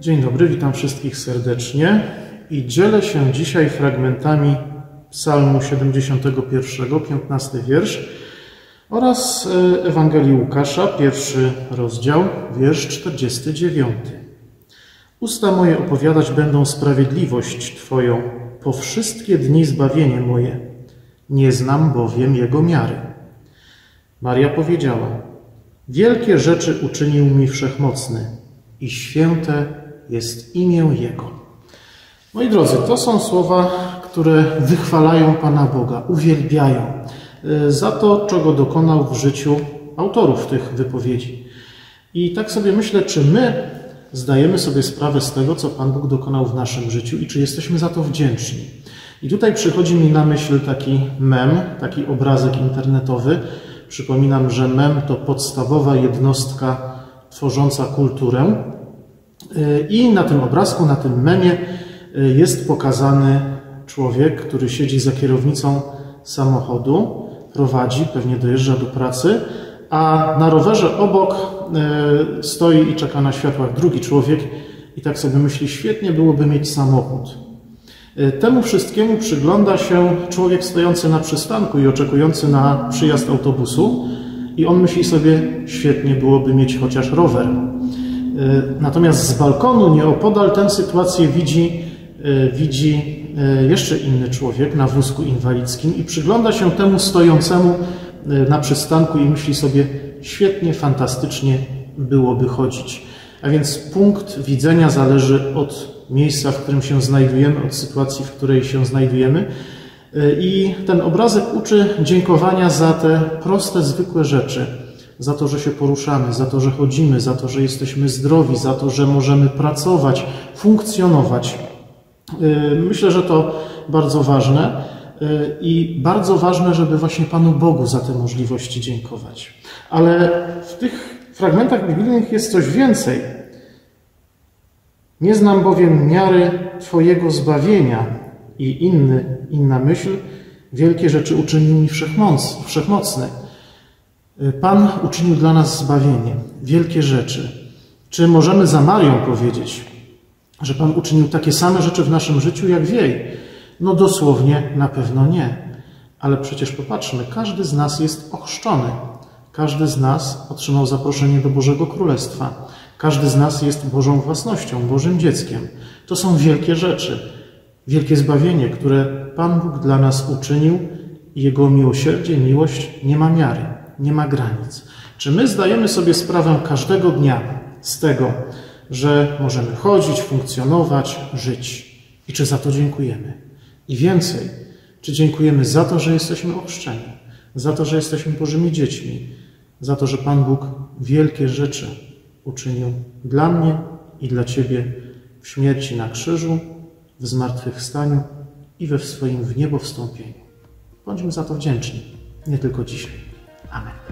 Dzień dobry, witam wszystkich serdecznie i dzielę się dzisiaj fragmentami Psalmu 71, 15 wiersz oraz e, Ewangelii Łukasza, pierwszy rozdział, wiersz 49. Usta moje opowiadać będą sprawiedliwość Twoją, po wszystkie dni zbawienie moje. Nie znam bowiem Jego miary. Maria powiedziała, wielkie rzeczy uczynił mi Wszechmocny i święte jest imię Jego. Moi drodzy, to są słowa, które wychwalają Pana Boga, uwielbiają e, za to, czego dokonał w życiu autorów tych wypowiedzi. I tak sobie myślę, czy my zdajemy sobie sprawę z tego, co Pan Bóg dokonał w naszym życiu i czy jesteśmy za to wdzięczni. I tutaj przychodzi mi na myśl taki mem, taki obrazek internetowy. Przypominam, że mem to podstawowa jednostka tworząca kulturę. E, I na tym obrazku, na tym memie e, jest pokazany człowiek, który siedzi za kierownicą samochodu, prowadzi, pewnie dojeżdża do pracy, a na rowerze obok e, stoi i czeka na światłach drugi człowiek i tak sobie myśli, świetnie byłoby mieć samochód. Temu wszystkiemu przygląda się człowiek stojący na przystanku i oczekujący na przyjazd autobusu i on myśli sobie, świetnie byłoby mieć chociaż rower. E, natomiast z balkonu nieopodal tę sytuację widzi, e, widzi e, jeszcze inny człowiek na wózku inwalidzkim i przygląda się temu stojącemu na przystanku i myśli sobie, świetnie, fantastycznie byłoby chodzić. A więc punkt widzenia zależy od miejsca, w którym się znajdujemy, od sytuacji, w której się znajdujemy. I ten obrazek uczy dziękowania za te proste, zwykłe rzeczy za to, że się poruszamy, za to, że chodzimy, za to, że jesteśmy zdrowi, za to, że możemy pracować, funkcjonować. Y, myślę, że to bardzo ważne y, i bardzo ważne, żeby właśnie Panu Bogu za te możliwości dziękować. Ale w tych fragmentach biblijnych jest coś więcej. Nie znam bowiem miary Twojego zbawienia i inny, inna myśl, wielkie rzeczy uczynił mi wszechmocny. Pan uczynił dla nas zbawienie, wielkie rzeczy. Czy możemy za Marią powiedzieć, że Pan uczynił takie same rzeczy w naszym życiu jak w jej? No dosłownie na pewno nie. Ale przecież popatrzmy, każdy z nas jest ochrzczony. Każdy z nas otrzymał zaproszenie do Bożego Królestwa. Każdy z nas jest Bożą własnością, Bożym dzieckiem. To są wielkie rzeczy. Wielkie zbawienie, które Pan Bóg dla nas uczynił i Jego miłosierdzie, miłość nie ma miary nie ma granic. Czy my zdajemy sobie sprawę każdego dnia z tego, że możemy chodzić, funkcjonować, żyć? I czy za to dziękujemy? I więcej, czy dziękujemy za to, że jesteśmy ochrzczeni, za to, że jesteśmy Bożymi dziećmi, za to, że Pan Bóg wielkie rzeczy uczynił dla mnie i dla Ciebie w śmierci na krzyżu, w zmartwychwstaniu i we swoim w niebo wstąpieniu. Bądźmy za to wdzięczni, nie tylko dzisiaj. Amen.